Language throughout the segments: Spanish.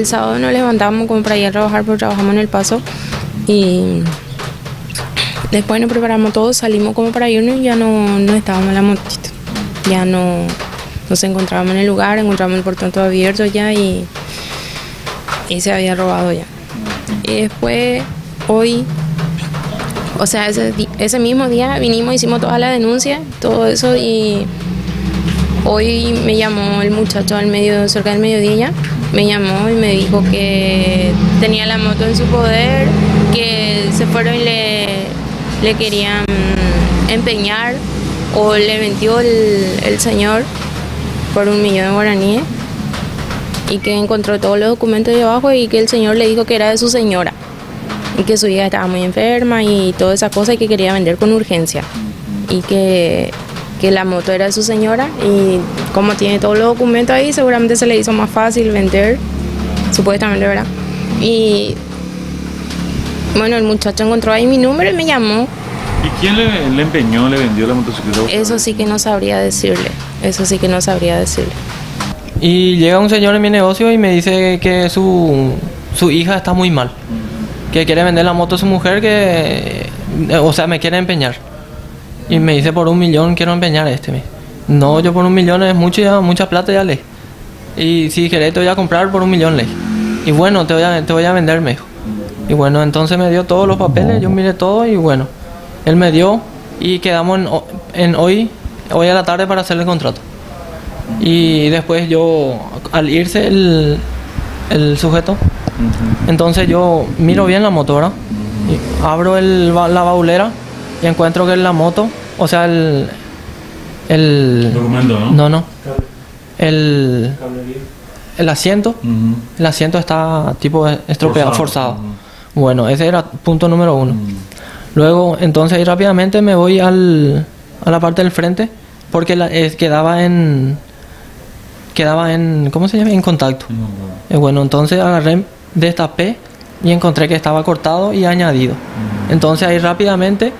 El sábado nos levantamos como para ir a trabajar, porque trabajamos en el paso y después nos preparamos todos, salimos como para irnos y ya no, no estábamos en la motito. Ya no nos encontrábamos en el lugar, encontramos el portón todo abierto ya y, y se había robado ya. Y después, hoy, o sea, ese, ese mismo día vinimos, hicimos toda la denuncia, todo eso y hoy me llamó el muchacho al medio, cerca del mediodía me llamó y me dijo que tenía la moto en su poder, que se fueron y le, le querían empeñar o le vendió el, el señor por un millón de guaraníes y que encontró todos los documentos de abajo y que el señor le dijo que era de su señora y que su hija estaba muy enferma y toda esa cosa y que quería vender con urgencia y que, que la moto era de su señora y como tiene todos los documentos ahí seguramente se le hizo más fácil vender supuestamente verdad y bueno el muchacho encontró ahí mi número y me llamó ¿Y quién le, le empeñó, le vendió la motocicleta? eso sí que no sabría decirle eso sí que no sabría decirle Y llega un señor en mi negocio y me dice que su, su hija está muy mal. Que quiere vender la moto a su mujer, que. O sea, me quiere empeñar. Y me dice por un millón quiero empeñar este. No, yo por un millón es mucho ya, mucha plata ya le. Y si querés te voy a comprar por un millón le. Y bueno, te voy a, te voy a vender, me dijo. Y bueno, entonces me dio todos los papeles, yo miré todo y bueno. Él me dio y quedamos en, ho- en hoy, hoy a la tarde para hacer el contrato. Y después yo, al irse el, el sujeto, entonces yo miro bien la moto, ¿verdad? Y abro el, la baulera y encuentro que la moto, o sea, el... el Documento, ¿no? no, no. El, el asiento, el asiento está tipo estropeado, Forzado. forzado. Bueno, ese era punto número uno. Luego, entonces ahí rápidamente me voy al, a la parte del frente porque la- eh, quedaba en quedaba en ¿cómo se llama? En contacto. Eh, bueno, entonces agarré, destapé y encontré que estaba cortado y añadido. Entonces ahí rápidamente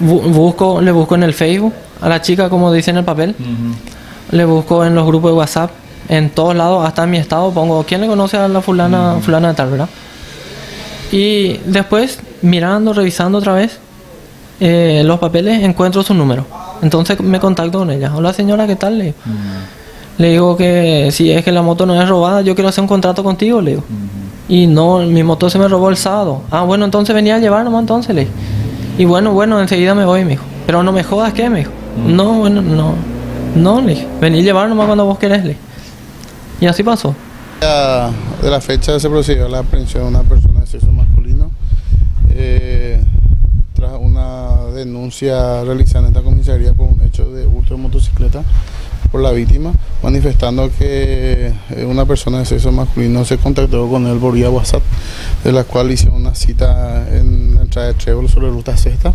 bu- busco, le busco en el Facebook a la chica como dice en el papel, le busco en los grupos de WhatsApp, en todos lados, hasta en mi estado pongo, ¿quién le conoce a la fulana, fulana de tal, verdad? Y después, mirando, revisando otra vez eh, los papeles, encuentro su número. Entonces me contacto con ella. Hola señora, ¿qué tal? Le digo. Le digo que si es que la moto no es robada, yo quiero hacer un contrato contigo, le digo. Y no, mi moto se me robó el sábado. Ah, bueno, entonces venía a llevar nomás entonces, le dije. Y bueno, bueno, enseguida me voy, me dijo. Pero no me jodas, ¿qué? Me dijo. No, bueno, no. No, le dije. Vení a llevar nomás cuando vos querés, le. Y así pasó. Ya de la fecha se procedió a la aprehensión de una persona de sexo masculino eh, tras una denuncia realizada en esta comisaría por un hecho de hurto de motocicleta por la víctima, manifestando que eh, una persona de sexo masculino se contactó con él por vía WhatsApp, de la cual hicieron una cita en la entrada de Trébol sobre ruta sexta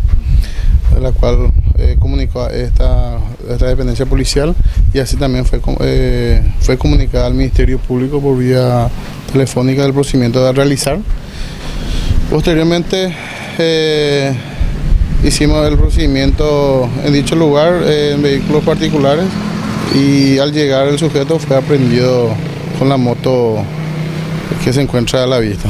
de la cual eh, comunicó esta, esta dependencia policial y así también fue, eh, fue comunicada al Ministerio Público por vía telefónica del procedimiento a realizar. Posteriormente hicimos el procedimiento en dicho lugar en vehículos particulares y al llegar el sujeto fue aprendido con la moto que se encuentra a la vista.